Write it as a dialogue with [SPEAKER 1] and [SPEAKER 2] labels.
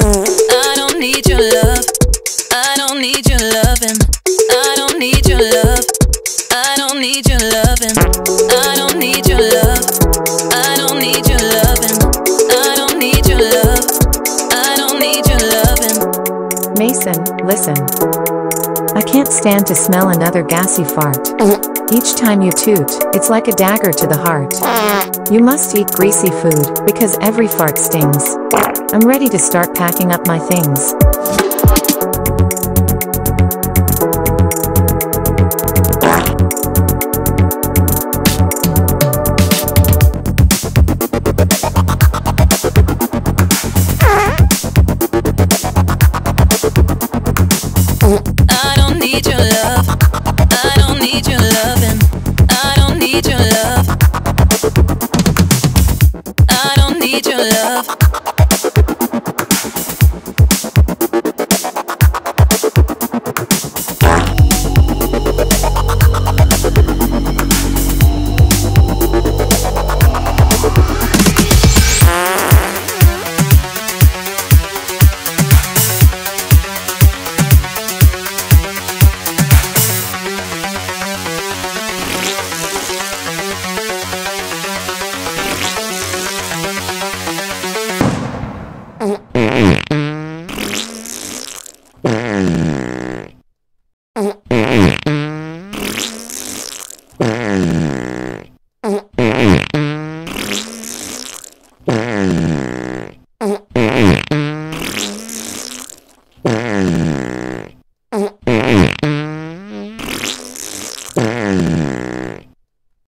[SPEAKER 1] I don't need your love. I don't need your loving. I don't need your love. I don't need your loving. I don't need your love. I don't need your loving. I don't need your love. I don't need your loving.
[SPEAKER 2] Mason, listen. I can't stand to smell another gassy fart. Each time you toot, it's like a dagger to the heart. You must eat greasy food, because every fart stings. I'm ready to start packing up my things.
[SPEAKER 1] Need your love.
[SPEAKER 3] Mm-hmm.